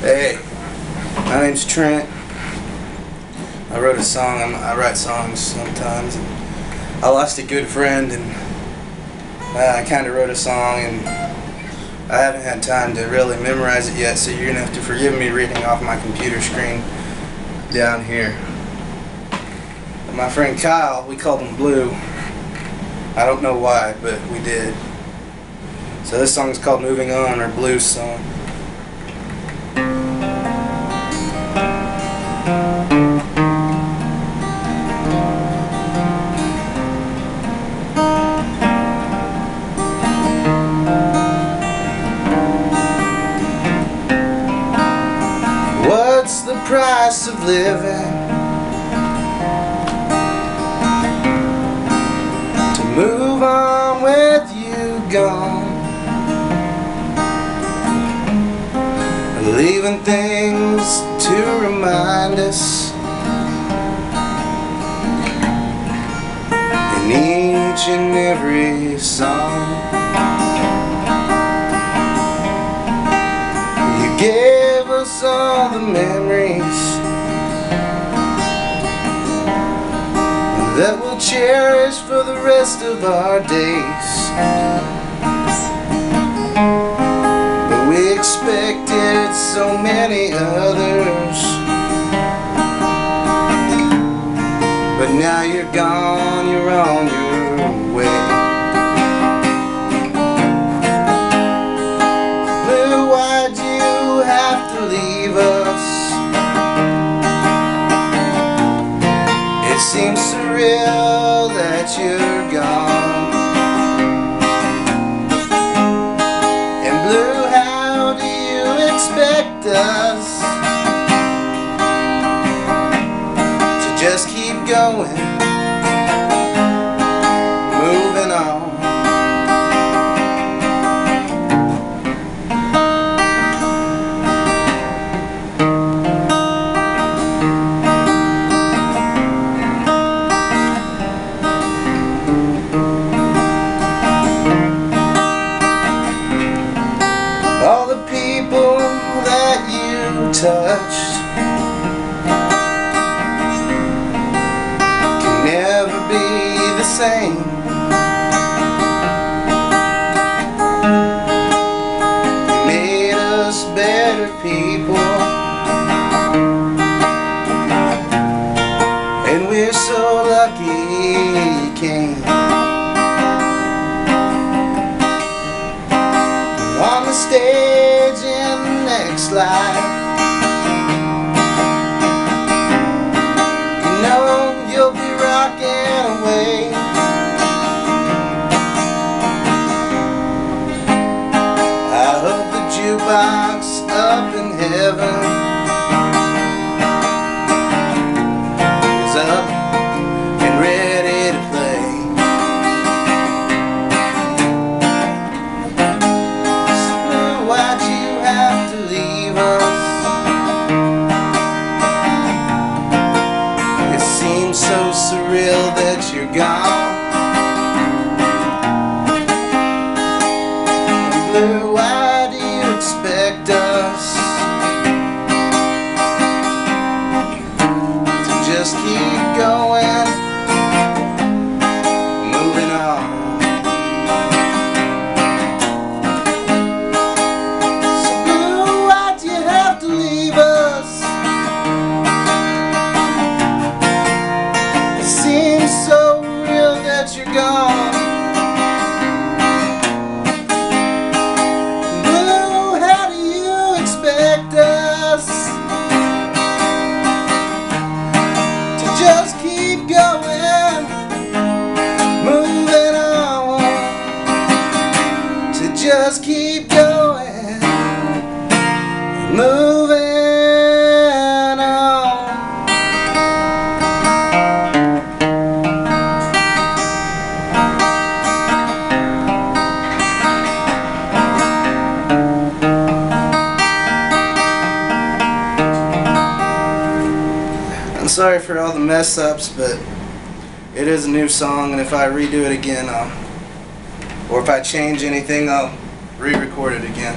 Hey, my name's Trent. I wrote a song. I'm, I write songs sometimes. I lost a good friend, and uh, I kind of wrote a song, and I haven't had time to really memorize it yet. So you're gonna have to forgive me reading off my computer screen down here. My friend Kyle, we called him Blue. I don't know why, but we did. So this song is called Moving On, or Blue's Song. What's the price of living? To move on with you gone. Leaving things to remind us in each and every song. You gave us all the memories that we'll cherish for the rest of our days. But we expected so many others. But now you're gone, you're on your way. Blue, why'd you have to leave us? It seems surreal that you're gone. To just keep going, touched can never be the same. You made us better people, and we're so lucky you came. on the stage in the next life. So surreal that you're gone. Blue, why do you expect us to just keep going, that sorry for all the mess ups, but it is a new song, and if I redo it again, I'll, or if I change anything, I'll re-record it again.